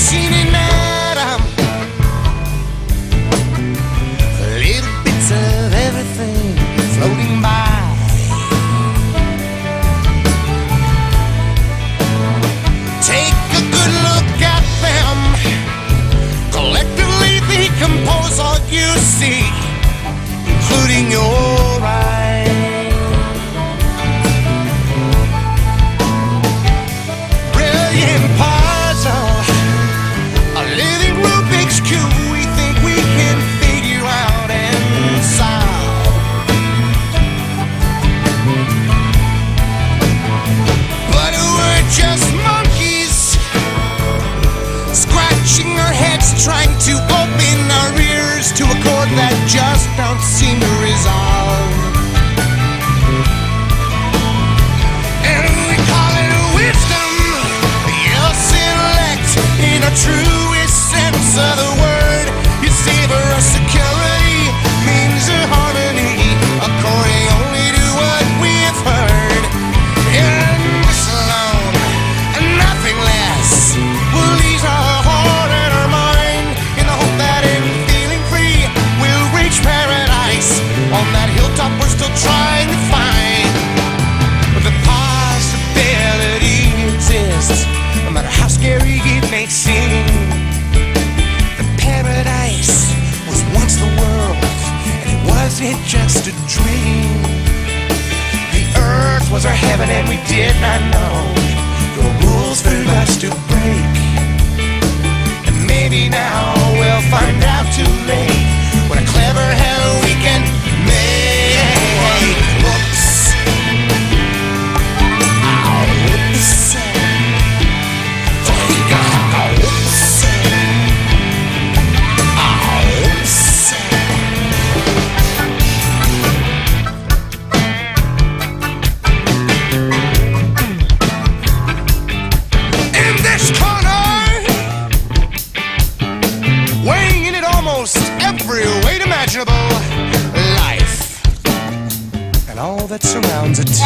machine heaven and we did not know the rules for us to break. And maybe now we'll find out too late. all that surrounds it.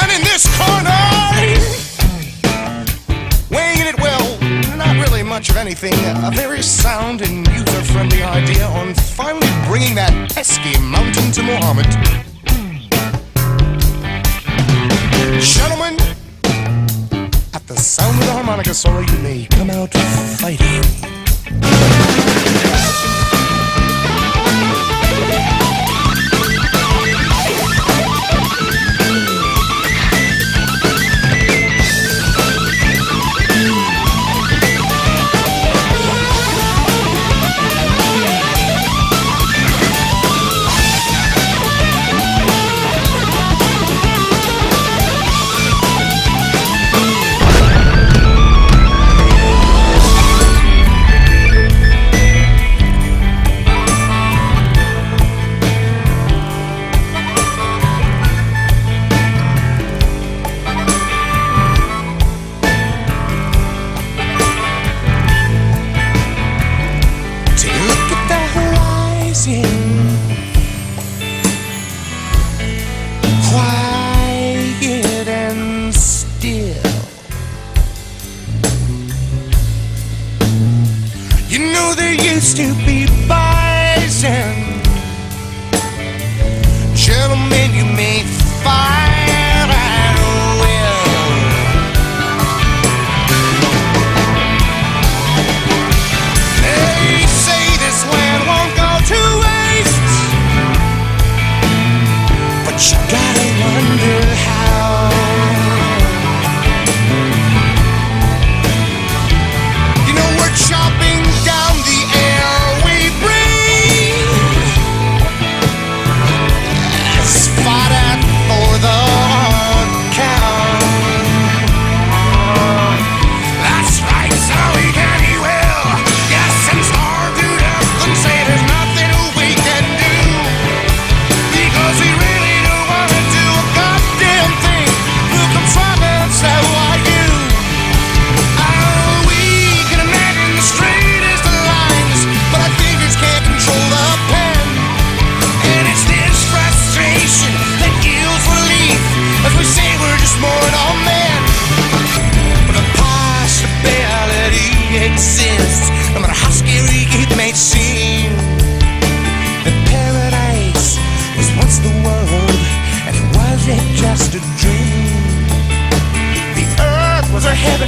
and in this corner, weighing it well, not really much of anything, a very sound and user friendly idea on finally bringing that pesky mountain to Mohammed. Gentlemen, at the sound of the harmonica solo, you may come out fighting. know there used to be bison. Gentlemen, you may fight.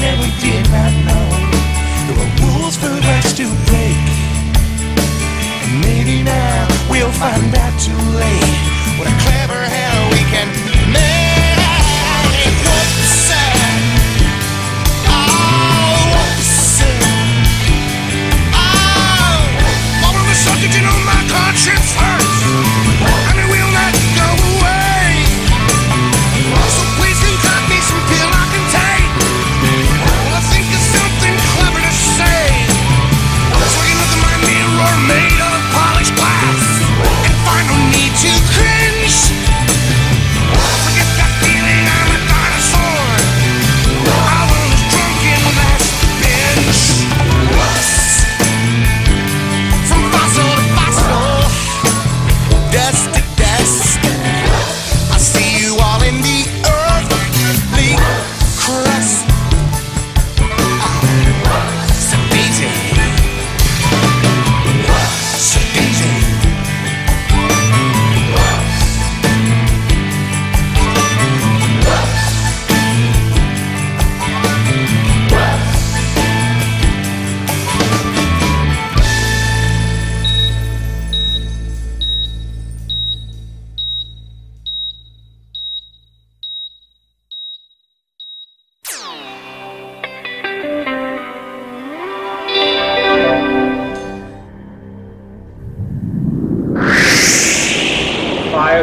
That we did not know. There were rules for us to break. And maybe now we'll find out too late.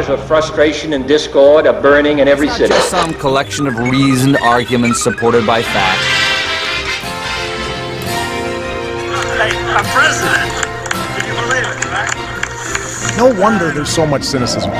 Fires of frustration and discord are burning in every It's not city. just some collection of reasoned arguments supported by facts. Hey, a president. Can you believe it, right? No wonder there's so much cynicism.